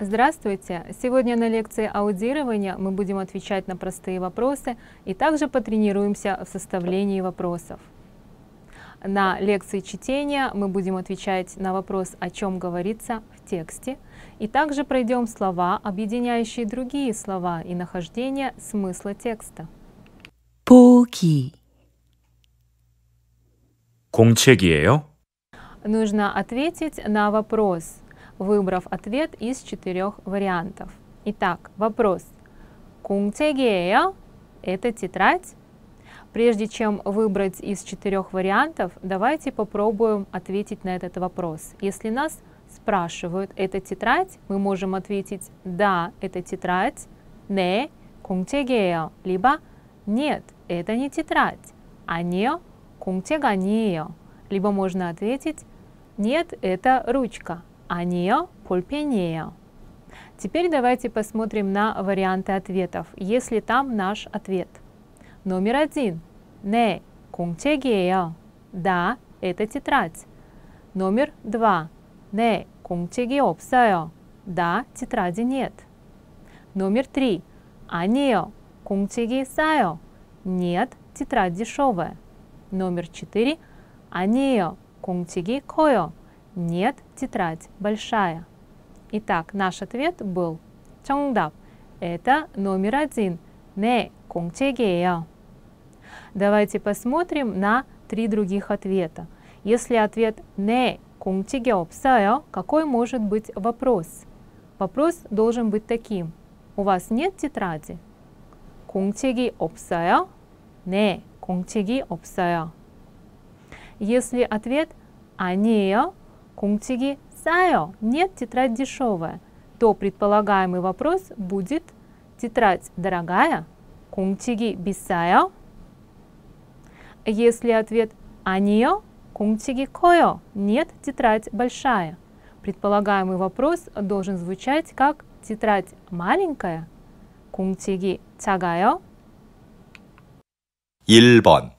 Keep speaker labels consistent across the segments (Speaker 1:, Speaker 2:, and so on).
Speaker 1: Здравствуйте! Сегодня на лекции аудирования мы будем отвечать на простые вопросы и также потренируемся в составлении вопросов. На лекции чтения мы будем отвечать на вопрос, о чем говорится в тексте, и также пройдем слова, объединяющие другие слова и нахождение смысла текста.
Speaker 2: 보기
Speaker 3: 공책이에요?
Speaker 1: Нужно ответить на вопрос, выбрав ответ из четырех вариантов. Итак, вопрос. Кунцегея – это тетрадь? Прежде чем выбрать из четырех вариантов, давайте попробуем ответить на этот вопрос. Если нас спрашивают, это тетрадь, мы можем ответить «да, это тетрадь», «не», «кунтегео», либо «нет, это не тетрадь», а «не», «кунтеганео», либо можно ответить «нет, это ручка», 아니요, 볼펜이에요». Теперь давайте посмотрим на варианты ответов, если там наш ответ. Номер один. «네, 공책이에요». Да, это тетрадь. Номер два. 네, 공책이 없어요. Да, тетради нет. Номер три. 아니요, 공책이 싸요. Нет, тетрадь дешевая. Номер четыре. 아니에요, 공책이 커요. Нет, тетрадь большая. Итак, наш ответ был 정답. Это номер один. 네, 공책이에요. Давайте посмотрим на три других ответа. Если ответ «не 공책이 없어요», какой может быть вопрос? Вопрос должен быть таким. У вас нет тетради? 공책이 없어요? 네, 공책이 없어요. Если ответ «아니에요», 공책이 싸요, нет, тетрадь дешевая, то предполагаемый вопрос будет «тетрадь дорогая?» 공책이 비싸요? Если ответ «아니요», 공책이 커요, нет, тетрадь большая. Предполагаемый вопрос должен звучать как «тетрадь маленькая», 공책이 작아요?
Speaker 3: 1번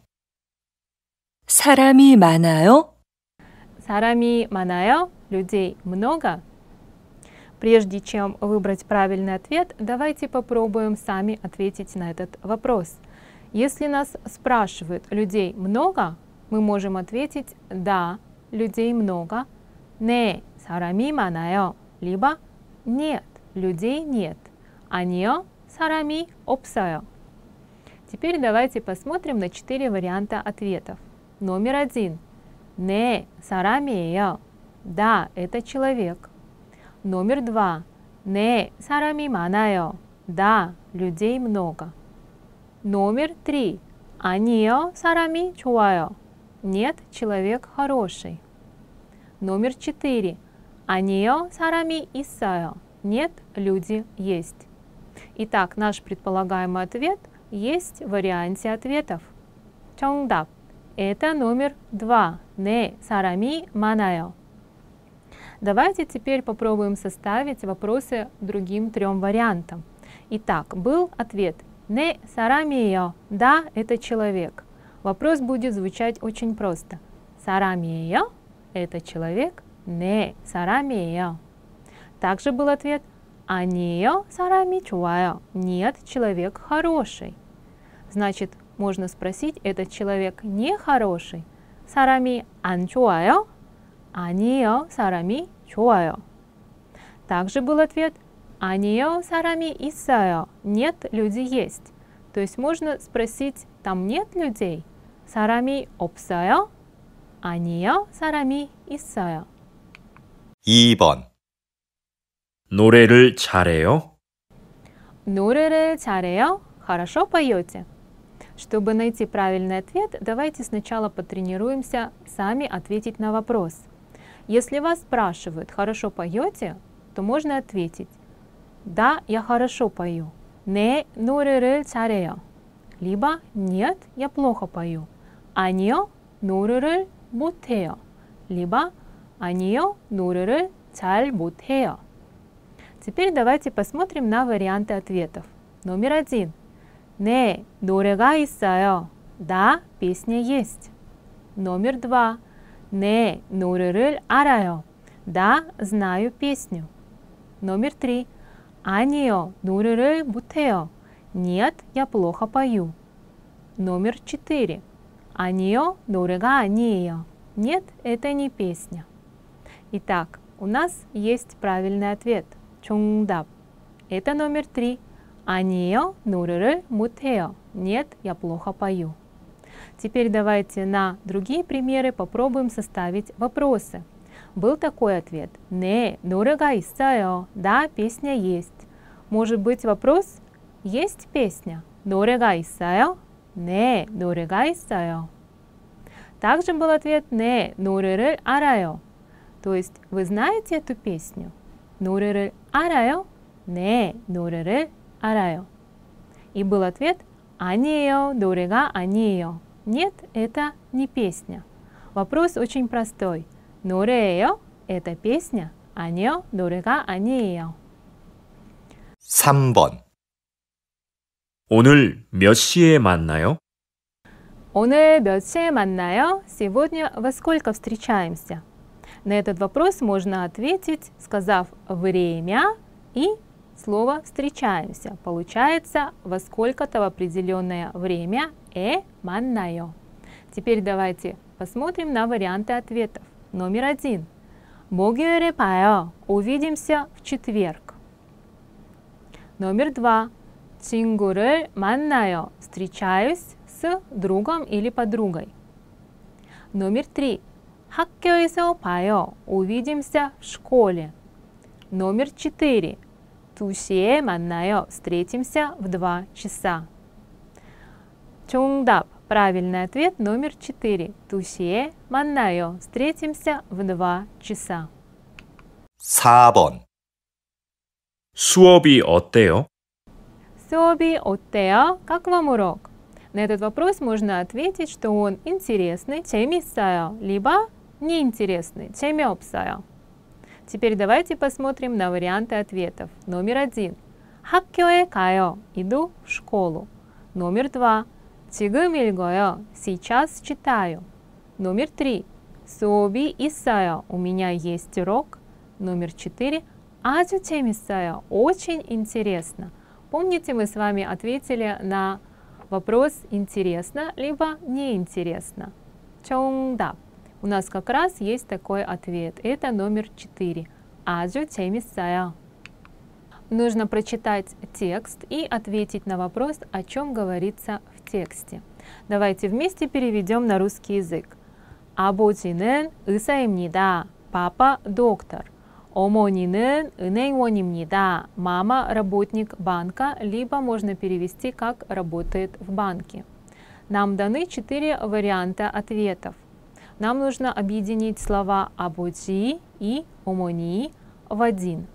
Speaker 2: 사람이 많아요?
Speaker 1: 사람이 많아요? Людей много? Прежде чем выбрать правильный ответ, давайте попробуем сами ответить на этот вопрос. Если нас спрашивают, людей много, мы можем ответить «да, людей много», «не, 사람이 많아요», либо «нет, людей нет», «아니요, 사람이 없어요». Теперь давайте посмотрим на четыре варианта ответов. Номер один. не, сарамея. Да, это человек. Номер два. Не, сарами манайо. Да, людей много. Номер три. Анио сарами чуайо. Нет, человек хороший. Номер четыре. Анио сарами исайо. Нет, люди есть. Итак, наш предполагаемый ответ есть в варианте ответов. Чонгдап. Это номер два. Не сарами манаю. Давайте теперь попробуем составить вопросы другим трем вариантам. Итак, был ответ «не сарамио» – «да, это человек». Вопрос будет звучать очень просто. «Сарамио» – это человек, «не сарамио». Также был ответ «анио сарами чуаю» – «нет, человек хороший». Значит, можно спросить, этот человек не хороший? 사람이 안 좋아요? 아니에요, 사람이 좋아요. Также был ответ 아니에요, 사람이 있어요. Нет, люди есть. То есть можно спросить, там нет людей? 사람이 없어요? 아니요, 사람이 있어요.
Speaker 3: 2번 노래를 잘해요?
Speaker 1: 노래를 잘해요? Хорошо поете? Чтобы найти правильный ответ, давайте сначала потренируемся сами ответить на вопрос. Если вас спрашивают, хорошо поете, то можно ответить «Да, я хорошо пою». «Не нурыры царея». Либо «Нет, я плохо пою». «Аньо нурыры мутео». Либо «Аньо нурыры цаль мутео». Теперь давайте посмотрим на варианты ответов. Номер один. 네, 노래가 있어요. Да, песня есть. Номер два. 네, 노래를 알아요. Да, знаю песню. Номер три. 아니요, 노래를 못해요. Нет, я плохо пою. Номер четыре. 아니요, 노래가 아니에요. Нет, это не песня. Итак, у нас есть правильный ответ. 정답. Это номер три. 아니요, 노래를 못해요. Нет, я плохо пою. Теперь давайте на другие примеры попробуем составить вопросы. Был такой ответ. Не, 노래가 있어요. Да, песня есть. Может быть вопрос? Есть песня? 노래가 있어요? 네, 노래가 있어요. Также был ответ не, 노래를 알아요. То есть вы знаете эту песню? 노래를 알아요? 네, 노래를 알아요. И был ответ 아니에요, 노래가 아니에요. Нет, это не песня. Вопрос очень простой. 노래예요? Это песня? 아니요, 노래가 아니에요.
Speaker 3: 3번. 오늘 몇 시에 만나요?
Speaker 1: 오늘 몇 시에 만나요? Сегодня во сколько встречаемся? На этот вопрос можно ответить, сказав время и слово «встречаемся» получается во сколько-то в определенное время «э маннайо». Теперь давайте посмотрим на варианты ответов. Номер один. Могюре пао. Увидимся в четверг. Номер два. Чингуры маннайо. Встречаюсь с другом или подругой. Номер три. Хаккёэсо пао. Увидимся в школе. Номер четыре. 2시에 만나요. Встретимся в 2 часа. 정답. Правильный ответ номер 4. 2시에 만나요. Встретимся в 2 часа.
Speaker 3: 4번. 수업이 어때요?
Speaker 1: 수업이 어때요? Как вам урок? На этот вопрос можно ответить, что он интересный, 재밌어요, либо неинтересный, 재미없어요. Теперь давайте посмотрим на варианты ответов. Номер один. 학교에 가요. Иду в школу. Номер два. 지금 읽어요. Сейчас читаю. Номер три. 수업이 있어요. У меня есть урок. Номер четыре. 아주 재밌어요. Очень интересно. Помните, мы с вами ответили на вопрос интересно либо неинтересно. 정답. У нас как раз есть такой ответ. Это номер 4. 아주 재밌어요. Нужно прочитать текст и ответить на вопрос, о чем говорится в тексте. Давайте вместе переведем на русский язык. 아버지는 의사입니다. Папа – доктор. 어머니는 은행원입니다. Мама – работник банка, либо можно перевести как «работает в банке». Нам даны четыре варианта ответов – нам нужно объединить слова «абуджи» и «омони» в один.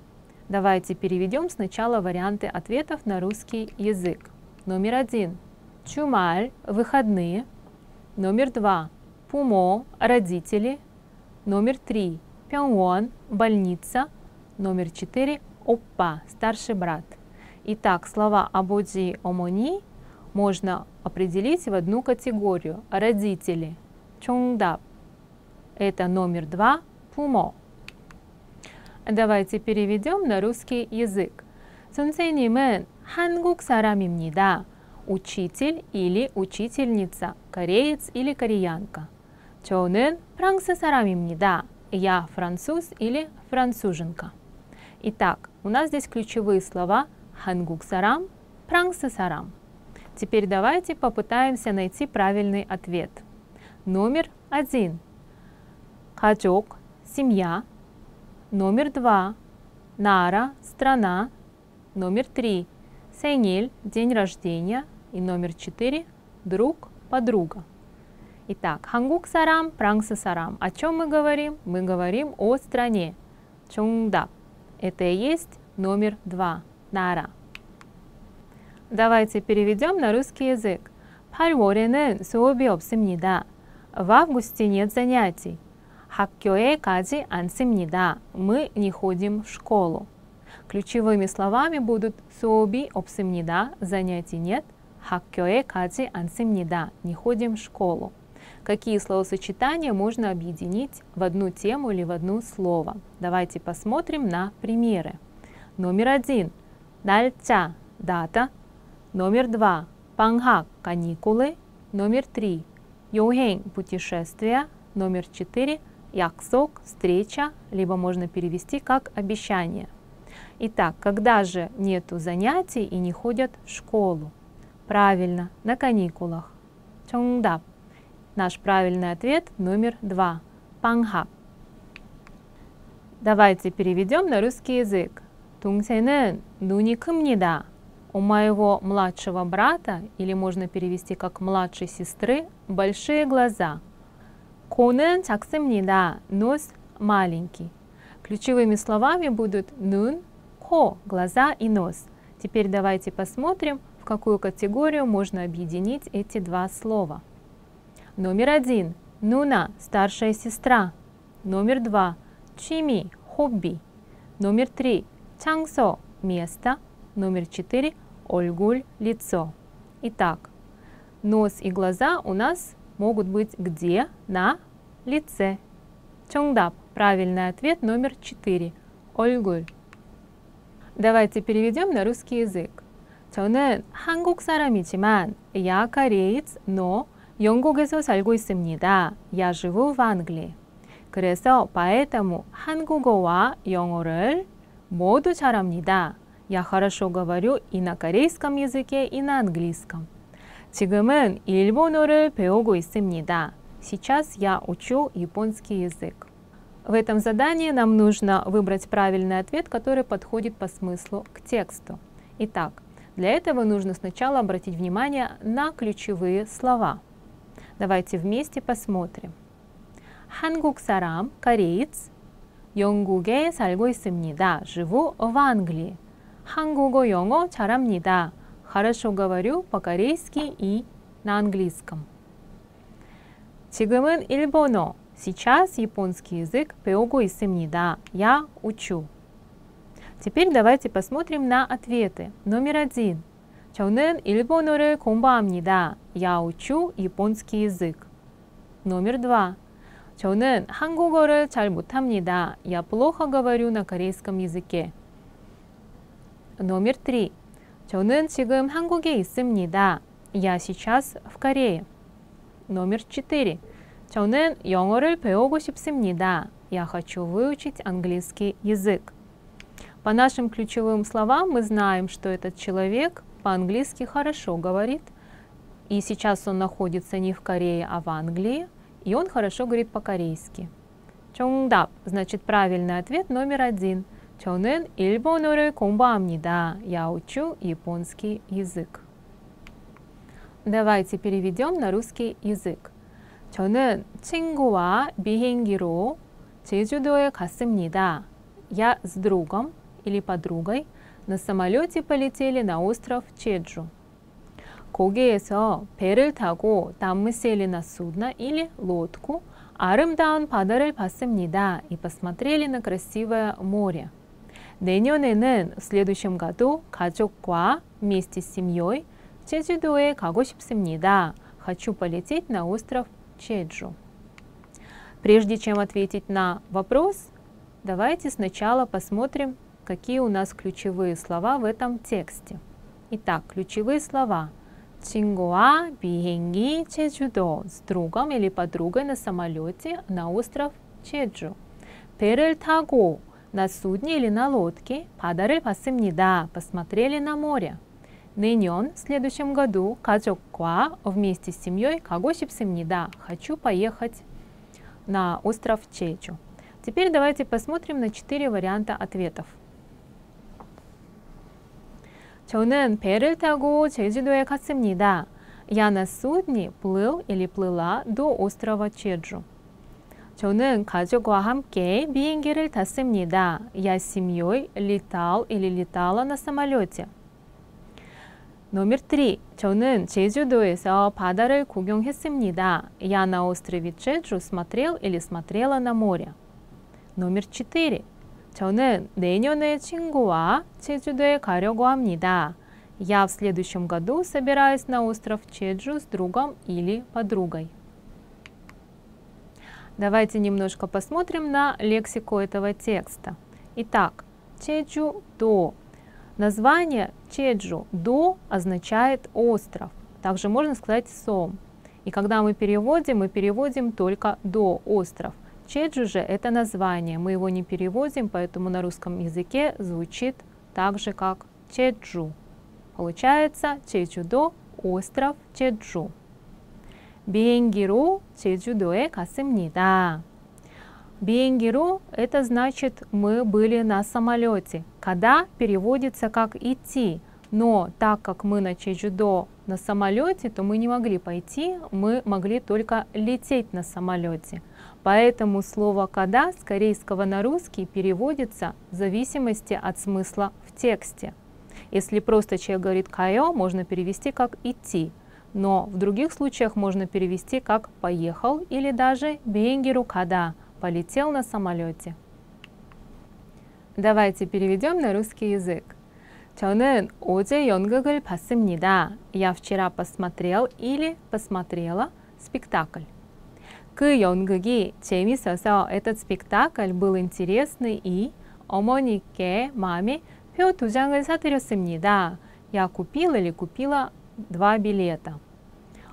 Speaker 1: Давайте переведем сначала варианты ответов на русский язык. Номер один. Чумаль – выходные. Номер два. Пумо – родители. Номер три. Пёнгвон – больница. Номер четыре. Оппа – старший брат. Итак, слова «абоджи» и «омони» можно определить в одну категорию – родители. Чонгдап это номер два – пумо. Давайте переведем на русский язык. 선생님은 한국 사람입니다. Учитель или учительница, кореец или кореянка. 저는 프랑스 사람입니다. Я француз или француженка. Итак, у нас здесь ключевые слова «хангук сарам», «франксы сарам». Теперь давайте попытаемся найти правильный ответ. Номер один – 가족, семья. Номер два. Нара, страна. Номер три. Сениль, день рождения. И номер четыре. Друг, подруга. Итак, 한국 сарам, 프랑스 сарам. О чем мы говорим? Мы говорим о стране. 정답. Это и есть номер два. Нара. Давайте переведем на русский язык. 8월에는 수업이 없습니다. В августе нет занятий. 학교에 가지 않습니다. Мы не ходим в школу. Ключевыми словами будут 수업이 없습니다, занятий нет, 학교에 가지 않습니다, не ходим в школу. Какие словосочетания можно объединить в одну тему или в одно слово? Давайте посмотрим на примеры. Номер один – 날짜, дата. Номер два – 방학, каникулы. Номер три – 여행, путешествие. Номер четыре – яксок, встреча, либо можно перевести как обещание. Итак, когда же нету занятий и не ходят в школу? Правильно, на каникулах. Чонгдап. Наш правильный ответ номер два. Пангхаб. Давайте переведем на русский язык. Тунцэнэн нуни кымнида. У моего младшего брата, или можно перевести как младшей сестры, большие глаза – 코는 작습니다. Нос маленький. Ключевыми словами будут 눈, 코, глаза и нос. Теперь давайте посмотрим, в какую категорию можно объединить эти два слова. Номер один. Нуна – старшая сестра. Номер два. Чими – хобби. Номер три. Чангсо – место. Номер четыре. Ольгуль – лицо. Итак, нос и глаза у нас могут быть где? На лице. Чонгдап. Правильный ответ номер четыре. Ольгуль. Давайте переведем на русский язык. 저는 한국 사람이지만 я кореец, но 영국에서 살고 있습니다. Я живу в Англии. 그래서 поэтому 한국어와 영어를 모두 잘합니다. Я хорошо говорю и на корейском языке, и на английском. 지금은 일본어를 배우고 있습니다. Сейчас я учу японский язык. В этом задании нам нужно выбрать правильный ответ, который подходит по смыслу к тексту. Итак, для этого нужно сначала обратить внимание на ключевые слова. Давайте вместе посмотрим. 한국 사람, кореец. 영국에 살고 있습니다. Живу в Англии. 한국어, 영어 잘합니다. Хорошо говорю по-корейски и на английском. 지금은 일본어. Сейчас японский язык 배우고 있습니다. Я учу. Теперь давайте посмотрим на ответы. Номер один. 저는 일본어를 공부합니다. Я учу японский язык. Номер два. 저는 한국어를 잘 못합니다. Я плохо говорю на корейском языке. Номер три. 저는 지금 한국에 있습니다. Я сейчас в Корее. Номер четыре. 저는 영어를 배우고 싶습니다. Я хочу выучить английский язык. По нашим ключевым словам мы знаем, что этот человек по-английски хорошо говорит, и сейчас он находится не в Корее, а в Англии, и он хорошо говорит по-корейски. 정답, значит правильный ответ номер один. 저는 일본어를 공부합니다. Я учу японский язык. Давайте переведем на русский язык. 저는 친구와 비행기로 제주도에 갔습니다. Я с другом или подругой на самолете полетели на остров Чеджу. 거기에서 배를 타고 там мы сели на судно или лодку, 아름다운 바다를 봤습니다 и посмотрели на красивое море. 내년에는 в следующем году 가족과 вместе с семьей 제주도에 가고 싶습니다. Хочу полететь на остров Чеджу. Прежде чем ответить на вопрос, давайте сначала посмотрим какие у нас ключевые слова в этом тексте. Итак, ключевые слова. 친구와 비행기 제주도 с другом или подругой на самолете на остров Чеджу. 배를 타고 на судне или на лодке 바다를 봤습니다. Посмотрели на море. 내년, в следующем году, 가족과 вместе с семьей 가고 싶습니다. Хочу поехать на остров Чеджу. Теперь давайте посмотрим на четыре варианта ответов. 저는 배를 타고 제주도에 갔습니다. Я на судне плыл или плыла до острова Чеджу. 저는 가족과 함께 비행기를 탔습니다. Я с семьей летал или летала на самолете. номер 3. 저는 제주도에서 바다를 구경했습니다. Я на острове Чеджу смотрел или смотрела на море. номер 4. 저는 내년에 친구와 제주도에 가려고 합니다. Я в следующем году собираюсь на остров Чеджу с другом или подругой. Давайте немножко посмотрим на лексику этого текста. Итак, Чеджу-до. Название Чеджу-до означает остров. Также можно сказать Сом. И когда мы переводим, мы переводим только до остров. Чеджу же это название, мы его не переводим, поэтому на русском языке звучит так же, как Чеджу. Получается Чеджудо – остров Чеджу. 비행기로 제주도에 갔습니다. 비행기로 – это значит мы были на самолете. Когда переводится как идти, но так как мы на Чеджудо на самолете, то мы не могли пойти, мы могли только лететь на самолете. Поэтому слово «когда» с корейского на русский переводится в зависимости от смысла в тексте. Если просто человек говорит «кайо», можно перевести как «идти», но в других случаях можно перевести как «поехал» или даже «бенгеру када» – «полетел на самолете». Давайте переведем на русский язык. 저는 어제 연극을 봤습니다. Я вчера посмотрел или посмотрела спектакль. 그 연극이 재밌어서 этот спектакль был интересный и 어머니께 마음에 표 두 장을 사드렸습니다. Я купил или купила два билета.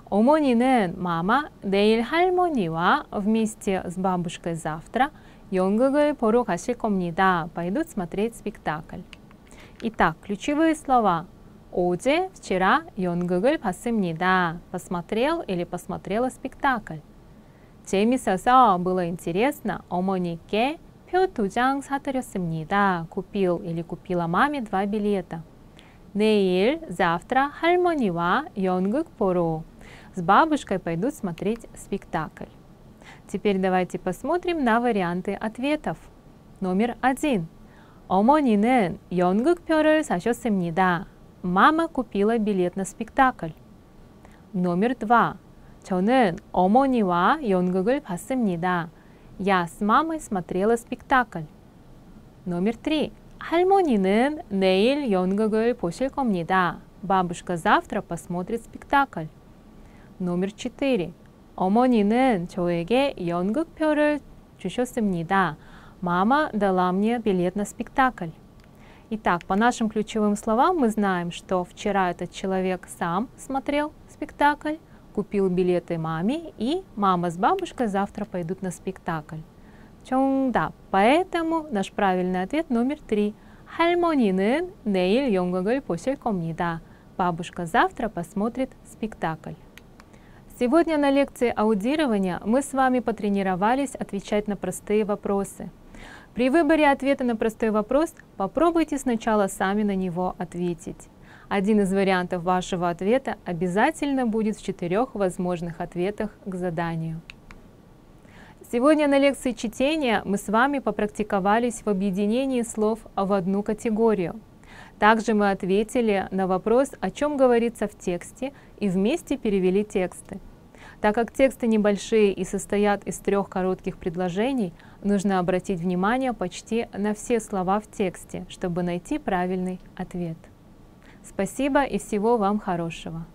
Speaker 1: 어머니는 мама 내일 할머니와 вместе с бабушкой завтра 연극을 보러 가실 겁니다. Пойдут смотреть спектакль. Итак, ключевые слова. 어제, вчера 연극을 봤습니다. Посмотрел или посмотрела спектакль. 재밌어서 было интересно. 어머니께 표 두 장 사드렸습니다. Купил или купила маме два билета. 내일, завтра 할머니와 연극 보러. С бабушкой пойдут смотреть спектакль. Теперь давайте посмотрим на варианты ответов. Номер один. 어머니는 연극표를 사셨습니다. Мама купила билет на спектакль. Номер два. 저는 어머니와 연극을 봤습니다. Я с мамой смотрела спектакль. Номер три. 할머니는 내일 연극을 보실 겁니다. Бабушка завтра посмотрит спектакль. Номер четыре. 어머니는 저에게 연극표를 주셨습니다. Мама дала мне билет на спектакль. Итак, по нашим ключевым словам мы знаем, что вчера этот человек сам смотрел спектакль, купил билеты маме, и мама с бабушкой завтра пойдут на спектакль. 정답. Поэтому наш правильный ответ номер три. 할머니는 내일 연극을 보실 겁니다. Бабушка завтра посмотрит спектакль. Сегодня на лекции аудирования мы с вами потренировались отвечать на простые вопросы. При выборе ответа на простой вопрос попробуйте сначала сами на него ответить. Один из вариантов вашего ответа обязательно будет в четырех возможных ответах к заданию. Сегодня на лекции чтения мы с вами попрактиковались в объединении слов в одну категорию. Также мы ответили на вопрос, о чем говорится в тексте, и вместе перевели тексты. Так как тексты небольшие и состоят из трех коротких предложений, нужно обратить внимание почти на все слова в тексте, чтобы найти правильный ответ. Спасибо и всего вам хорошего!